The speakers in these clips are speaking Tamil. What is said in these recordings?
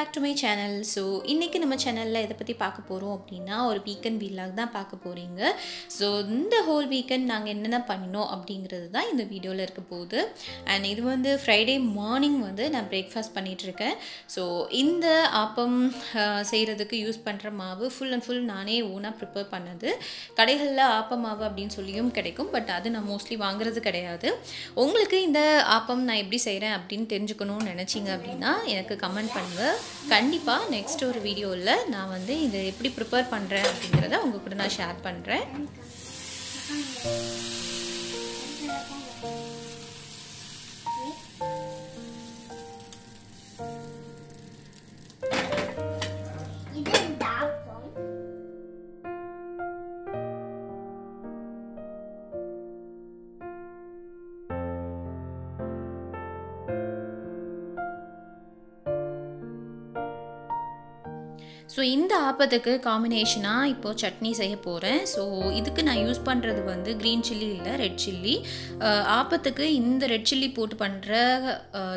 Back to my channel so இன்றைக்கி நம்ம சேனலில் இதை பற்றி பார்க்க போகிறோம் அப்படின்னா ஒரு வீக்கெண்ட் வீலாக் தான் பார்க்க போகிறீங்க ஸோ இந்த ஹோல் வீக்கெண்ட் நாங்கள் என்னென்ன பண்ணினோம் அப்படிங்கிறது தான் இந்த வீடியோவில் இருக்க போகுது. அண்ட் இது வந்து ஃப்ரைடே மார்னிங் வந்து நான் பிரேக்ஃபாஸ்ட் பண்ணிகிட்ருக்கேன் ஸோ இந்த ஆப்பம் செய்கிறதுக்கு யூஸ் பண்ணுற மாவு ஃபுல் அண்ட் ஃபுல் நானே ஓனாக ப்ரிப்பேர் பண்ணது. கடைகளில் ஆப்ப மாவு அப்படின்னு சொல்லியும் கிடைக்கும். பட் அது நான் மோஸ்ட்லி வாங்குறது கிடையாது. உங்களுக்கு இந்த ஆப்பம் நான் எப்படி செய்கிறேன் அப்படின்னு தெரிஞ்சுக்கணும்னு நினச்சிங்க அப்படின்னா எனக்கு கமெண்ட் பண்ணுங்கள் கண்டிப்பாக நெக்ஸ்ட் ஒரு வீடியோவில் நான் வந்து இதை எப்படி ப்ரிப்பேர் பண்ணுறேன் அப்படிங்கிறத உங்கள் கூட நான் ஷேர் பண்ணுறேன் ஸோ இந்த ஆப்பத்துக்கு காம்பினேஷனாக இப்போது சட்னி செய்ய போகிறேன் ஸோ இதுக்கு நான் யூஸ் பண்ணுறது வந்து க்ரீன் சில்லி இல்லை ரெட் சில்லி ஆப்பத்துக்கு இந்த ரெட் சில்லி போட்டு பண்ணுற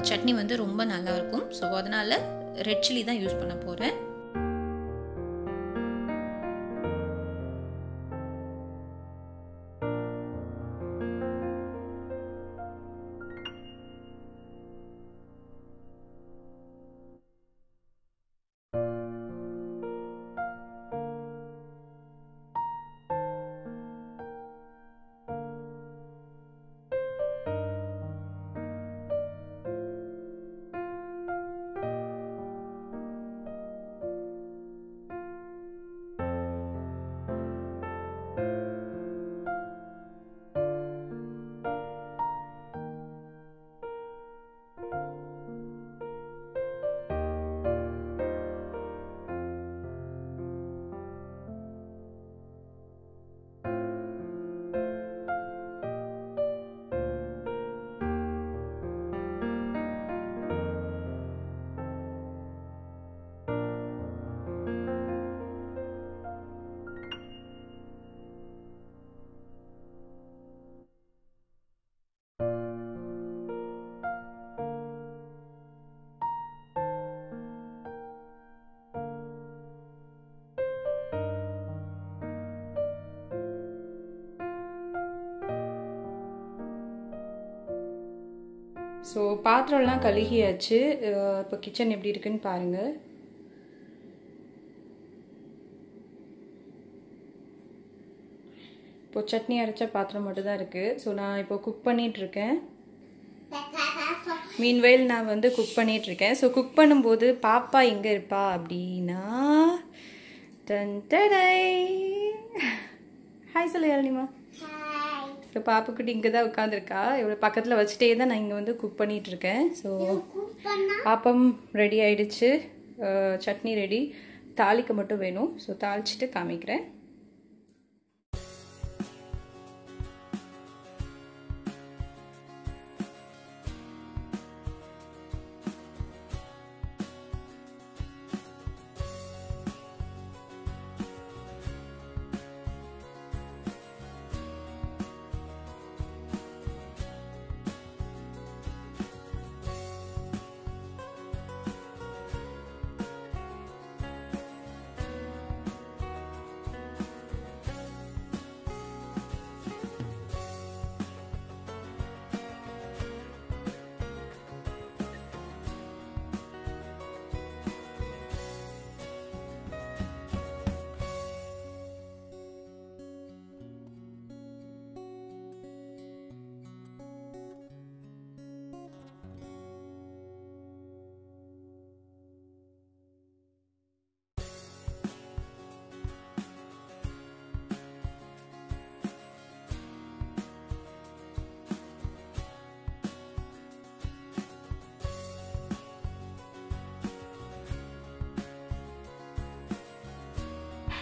சட்னி வந்து ரொம்ப நல்லாயிருக்கும் ஸோ அதனால் ரெட் சில்லி தான் யூஸ் பண்ண போகிறேன் ஸோ பாத்திரம்லாம் கழுகியாச்சு. இப்போ கிச்சன் எப்படி இருக்குன்னு பாருங்கள் இப்போ சட்னி அரைச்ச பாத்திரம் மட்டும் தான் இருக்குது ஸோ நான் இப்போ குக் பண்ணிகிட்ருக்கேன் மீன்வெயில் நான் வந்து குக் பண்ணிகிட்ருக்கேன் ஸோ குக் பண்ணும்போது பாப்பா எங்கே இருப்பா அப்படின்னா டன் டடை ஹாய் சொல்லு யாழினிமா இப்போ பாப்புக்குட்டி இங்கே தான் உட்காந்துருக்கா இவ்வளோ பக்கத்தில் வச்சுட்டே தான் நான் இங்கே வந்து குக் பண்ணிகிட்ருக்கேன் ஸோ ஆப்பம் ரெடி ஆயிடுச்சு. சட்னி ரெடி தாளிக்க மட்டும் வேணும். ஸோ தாளிச்சிட்டு காமிக்கிறேன்.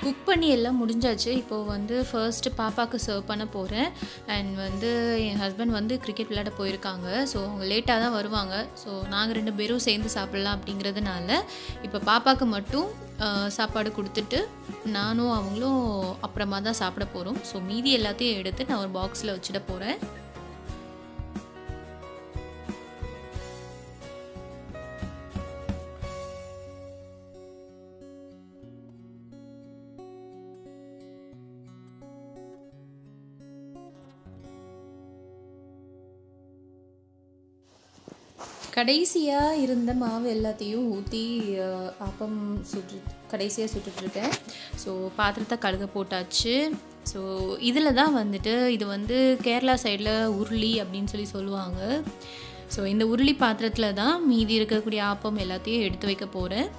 குக் பண்ணி எல்லாம் முடிஞ்சாச்சு. இப்போது வந்து ஃபர்ஸ்ட்டு பாப்பாவுக்கு சர்வ் பண்ண போகிறேன் அண்ட் வந்து என் ஹஸ்பண்ட் வந்து கிரிக்கெட் விளையாட போயிருக்காங்க. ஸோ அவங்க லேட்டாக தான் வருவாங்க. ஸோ நாங்கள் ரெண்டு பேரும் சேர்ந்து சாப்பிட்லாம் அப்படிங்கிறதுனால இப்போ பாப்பாவுக்கு மட்டும் சாப்பாடு கொடுத்துட்டு நானும் அவங்களும் அப்புறமா தான் சாப்பிட போகிறோம் ஸோ மீதி எல்லாத்தையும் எடுத்து நான் ஒரு பாக்ஸில் வச்சுட போகிறேன் கடைசியாக இருந்த மாவு எல்லாத்தையும் ஊற்றி அப்பம் சுட்டு கடைசியாக சுட்டுட்ருக்கேன். ஸோ பாத்திரத்தை கழுக போட்டாச்சு. ஸோ இதில் தான் வந்துட்டு இது வந்து கேரளா சைடில் உருளி அப்படின்னு சொல்லி சொல்லுவாங்க. ஸோ இந்த உருளி பாத்திரத்தில் தான் மீதி இருக்கக்கூடிய ஆப்பம் எல்லாத்தையும் எடுத்து வைக்க போகிறேன்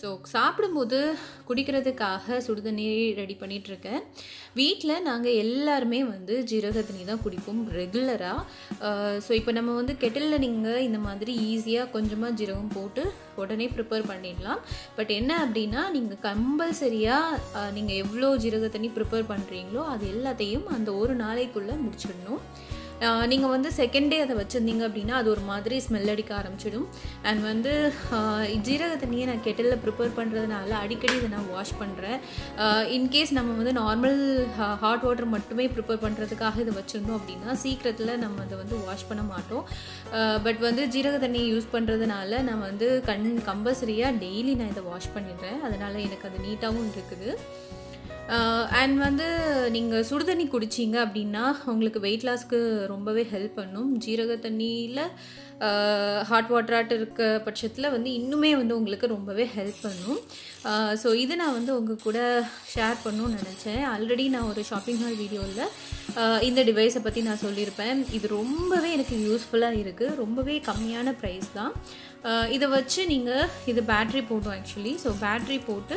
ஸோ சாப்பிடும்போது குடிக்கிறதுக்காக சுடுதண்ணீர் ரெடி பண்ணிகிட்ருக்கேன் வீட்டில் நாங்கள் எல்லாருமே வந்து ஜீரக தண்ணி தான் குடிப்போம் ரெகுலராக ஸோ இப்போ நம்ம வந்து கெட்டிலில் நீங்கள் இந்த மாதிரி ஈஸியாக கொஞ்சமாக ஜீரகம் போட்டு உடனே ப்ரிப்பேர் பண்ணிடலாம். பட் என்ன அப்படின்னா நீங்கள் கம்பல்சரியாக நீங்கள் எவ்வளோ ஜீரக தண்ணி ப்ரிப்பேர் பண்ணுறீங்களோ அது எல்லாத்தையும் அந்த ஒரு நாளைக்குள்ளே முடிச்சிடணும். நீங்கள் வந்து செகண்ட் டே அதை வச்சுருந்தீங்க அப்படின்னா அது ஒரு மாதிரி ஸ்மெல் அடிக்க ஆரம்பிச்சிடும். அண்ட் வந்து ஜீரக தண்ணியை நான் கெட்டலில் ப்ரிப்பேர் பண்ணுறதுனால அடிக்கடி இதை நான் வாஷ் பண்ணுறேன் இன்கேஸ் நம்ம வந்து நார்மல் ஹாட் வாட்டர் மட்டுமே ப்ரிப்பேர் பண்ணுறதுக்காக இதை வச்சுருந்தோம் அப்படின்னா சீக்கிரத்தில் நம்ம அதை வந்து வாஷ் பண்ண மாட்டோம். பட் வந்து ஜீரக தண்ணியை யூஸ் பண்ணுறதுனால நான் வந்து கண் கம்பல்சரியாக டெய்லி நான் இதை வாஷ் பண்ணிடுறேன். அதனால் எனக்கு அது நீட்டாகவும் இருக்குது. Uh, அண்ட் வந்து நீங்கள் சுடுதண்ணி குடிச்சிங்க அப்படின்னா உங்களுக்கு வெயிட் லாஸ்க்கு ரொம்பவே ஹெல்ப் பண்ணும். ஜீரக தண்ணியில் ஹாட் uh, வாட்டராட்டு இருக்க பட்சத்தில் வந்து இன்னுமே வந்து உங்களுக்கு ரொம்பவே ஹெல்ப் பண்ணும். Uh, ஸோ இது நான் வந்து உங்கள் கூட ஷேர் பண்ணணும்னு நினச்சேன். ஆல்ரெடி நான் ஒரு ஷாப்பிங் ஹால் வீடியோவில் இந்த டிவைஸை பற்றி நான் சொல்லியிருப்பேன். இது ரொம்பவே எனக்கு யூஸ்ஃபுல்லாக இருக்குது ரொம்பவே கம்மியான ப்ரைஸ் தான். இதை வச்சு நீங்கள் இது பேட்ரி போட்டோம் ஆக்சுவலி ஸோ பேட்ரி போட்டு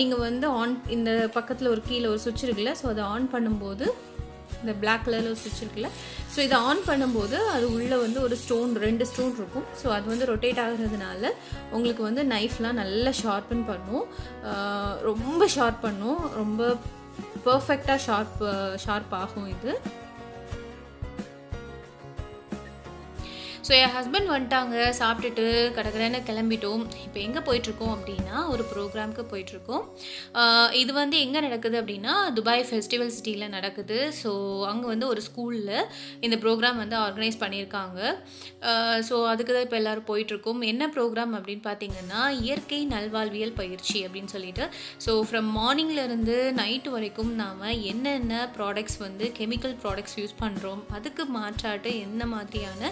நீங்கள் வந்து ஆன் இந்த பக்கத்தில் ஒரு கீழே ஒரு சுவிட்ச் இருக்குல்ல ஸோ அதை ஆன் பண்ணும்போது இந்த பிளாக் கலரில் ஒரு சுவிட்ச் இருக்குல்ல ஸோ இதை ஆன் பண்ணும்போது அது உள்ளே வந்து ஒரு ஸ்டோன் ரெண்டு ஸ்டோன் இருக்கும். ஸோ அது வந்து ரொட்டேட் ஆகுறதுனால உங்களுக்கு வந்து நைஃப்லாம் நல்லா ஷார்ப்பன் பண்ணும். ரொம்ப ஷார்ப் பண்ணும். ரொம்ப பர்ஃபெக்டாக ஷார்ப் ஷார்ப் ஆகும் இது. ஸோ என் ஹஸ்பண்ட் வந்துட்டாங்க சாப்பிட்டுட்டு கடற்கரைன்னு கிளம்பிட்டோம். இப்போ எங்கே போயிட்டுருக்கோம் அப்படின்னா ஒரு ப்ரோக்ராம்க்கு போயிட்டுருக்கோம். இது வந்து எங்கே நடக்குது அப்படின்னா துபாய் ஃபெஸ்டிவல் சிட்டியில் நடக்குது. ஸோ அங்கே வந்து ஒரு ஸ்கூலில் இந்த ப்ரோக்ராம் வந்து ஆர்கனைஸ் பண்ணியிருக்காங்க. ஸோ அதுக்கு தான் இப்போ எல்லோரும் போயிட்டுருக்கோம். என்ன ப்ரோக்ராம் அப்படின்னு பார்த்தீங்கன்னா இயற்கை நல்வாழ்வியல் பயிற்சி அப்படின்னு சொல்லிட்டு. ஸோ ஃப்ரம் மார்னிங்லேருந்து நைட்டு வரைக்கும் நாம் என்னென்ன ப்ராடக்ட்ஸ் வந்து கெமிக்கல் ப்ராடக்ட்ஸ் யூஸ் பண்ணுறோம் அதுக்கு மாற்றாட்டு என்ன மாதிரியான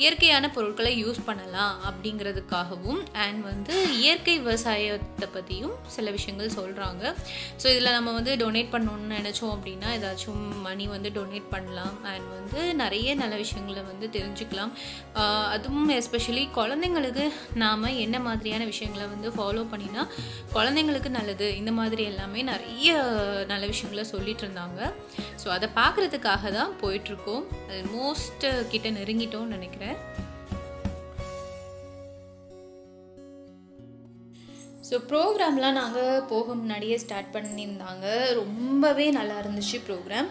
இயற்கை இயற்கையான பொருட்களை யூஸ் பண்ணலாம் அப்படிங்கிறதுக்காகவும் அண்ட் வந்து இயற்கை விவசாயத்தை பற்றியும் சில விஷயங்கள் சொல்கிறாங்க ஸோ இதில் நம்ம வந்து டொனேட் பண்ணணும்னு நினச்சோம் அப்படின்னா ஏதாச்சும் மணி வந்து டொனேட் பண்ணலாம் அண்ட் வந்து நிறைய நல்ல விஷயங்களை வந்து தெரிஞ்சுக்கலாம். அதுவும் எஸ்பெஷலி குழந்தைங்களுக்கு நாம் என்ன மாதிரியான விஷயங்களை வந்து ஃபாலோ பண்ணினா குழந்தைங்களுக்கு நல்லது. இந்த மாதிரி எல்லாமே நிறைய நல்ல விஷயங்களை சொல்லிட்டு இருந்தாங்க. ஸோ அதை பார்க்குறதுக்காக தான் போயிட்டுருக்கோம் அது மோஸ்ட் கிட்ட நெருங்கிட்டோம்னு நினைக்கிறேன். ஸோ ப்ரோக்ராம்லாம் நாங்கள் போக முன்னாடியே ஸ்டார்ட் பண்ணியிருந்தாங்க. ரொம்பவே நல்லா இருந்துச்சு ப்ரோக்ராம்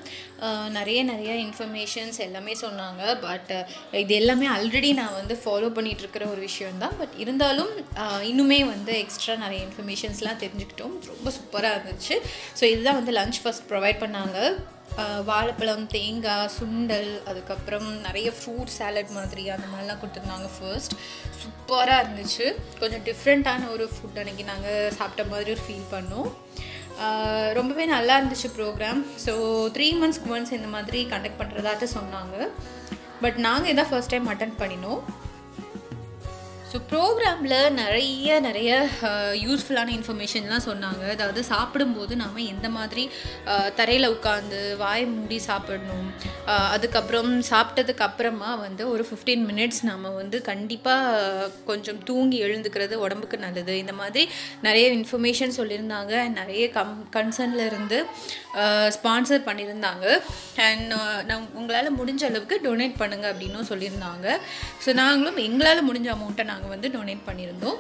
நிறைய நிறைய இன்ஃபர்மேஷன்ஸ் எல்லாமே சொன்னாங்க. பட் இது எல்லாமே ஆல்ரெடி நான் வந்து ஃபாலோ பண்ணிகிட்ருக்கிற ஒரு விஷயந்தான் பட் இருந்தாலும் இன்னுமே வந்து எக்ஸ்ட்ரா நிறைய இன்ஃபர்மேஷன்ஸ்லாம் தெரிஞ்சுக்கிட்டோம். ரொம்ப சூப்பராக இருந்துச்சு. ஸோ இதுதான் வந்து லஞ்ச் ஃபஸ்ட் ப்ரொவைட் பண்ணாங்க. வாழைப்பழம் தேங்காய் சுண்டல் அதுக்கப்புறம் நிறைய ஃப்ரூட் சாலட் மாதிரி அந்த மாதிரிலாம் கொடுத்துருந்தாங்க ஃபர்ஸ்ட் சூப்பராக இருந்துச்சு. கொஞ்சம் டிஃப்ரெண்ட்டான ஒரு ஃபுட் அன்றைக்கி நாங்கள் சாப்பிட்ட மாதிரி ஒரு ஃபீல் பண்ணோம். ரொம்பவே நல்லா இருந்துச்சு ப்ரோக்ராம் ஸோ த்ரீ மந்த்ஸ்க்கு ஒன்ஸ் இந்த மாதிரி கண்டக்ட் பண்ணுறதாட்டு சொன்னாங்க. பட் நாங்கள் இதான் ஃபர்ஸ்ட் டைம் அட்டன் பண்ணினோம். ஸோ ப்ரோக்ராமில் நிறைய நிறைய யூஸ்ஃபுல்லான இன்ஃபர்மேஷன்லாம் சொன்னாங்க. அதாவது சாப்பிடும்போது நாம் எந்த மாதிரி தரையில் உட்காந்து வாய் மூடி சாப்பிடணும். அதுக்கப்புறம் சாப்பிட்டதுக்கு அப்புறமா வந்து ஒரு ஃபிஃப்டீன் மினிட்ஸ் நம்ம வந்து கண்டிப்பாக கொஞ்சம் தூங்கி எழுந்துக்கிறது உடம்புக்கு நல்லது. இந்த மாதிரி நிறைய இன்ஃபர்மேஷன் சொல்லியிருந்தாங்க. நிறைய கம் கன்சர்னில் இருந்து ஸ்பான்சர் பண்ணியிருந்தாங்க. அண்ட் நம் உங்களால் முடிஞ்ச அளவுக்கு டொனேட் பண்ணுங்கள் அப்படின்னும் சொல்லியிருந்தாங்க. ஸோ நாங்களும் எங்களால் முடிஞ்ச அமௌண்ட்டை நாங்கள் நாங்கள் வந்து டொனேட் பண்ணியிருந்தோம்.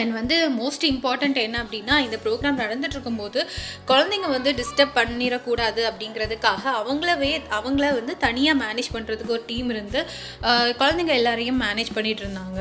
அண்ட் வந்து மோஸ்ட் இம்பார்ட்டண்ட் என்ன அப்படின்னா இந்த ப்ரோக்ராம் நடந்துட்டு போது குழந்தைங்க வந்து டிஸ்டர்ப் பண்ணிடக்கூடாது அப்படிங்கிறதுக்காக அவங்களவே அவங்கள வந்து தனியாக மேனேஜ் பண்ணுறதுக்கு ஒரு டீம் இருந்து குழந்தைங்க எல்லாரையும் மேனேஜ் பண்ணிகிட்டு இருந்தாங்க.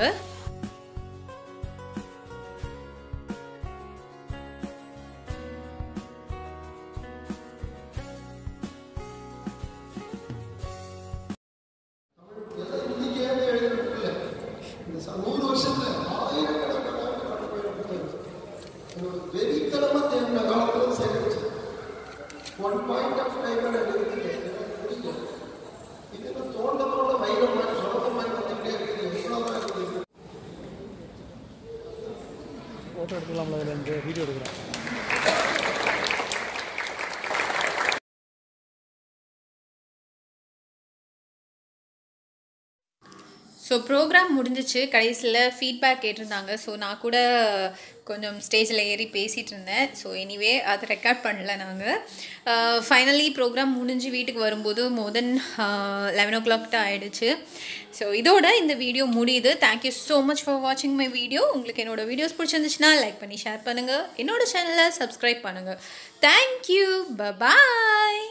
ஃபோட்டோ எடுத்துக்கலாம்ல அதில் இந்த வீடியோ எடுக்கிறேன் ஸோ ப்ரோக்ராம் முடிஞ்சிச்சு. கடைசியில் ஃபீட்பேக் கேட்டிருந்தாங்க. ஸோ நான் கூட கொஞ்சம் ஸ்டேஜில் ஏறி பேசிகிட்டு இருந்தேன் ஸோ எனிவே அதை ரெக்கார்ட் பண்ணல நாங்கள் ஃபைனலி ப்ரோக்ராம் முடிஞ்சு வீட்டுக்கு வரும்போது மோர் தென் லெவன் ஓ கிளாக் தான் ஆகிடுச்சு ஸோ இதோட இந்த வீடியோ முடியுது. Thank you so much for வாட்சிங் மை வீடியோ உங்களுக்கு என்னோடய வீடியோஸ் பிடிச்சிருந்துச்சுன்னா லைக் பண்ணி ஷேர் பண்ணுங்கள் என்னோடய சேனலை சப்ஸ்கிரைப் பண்ணுங்கள் தேங்க்யூ பாய்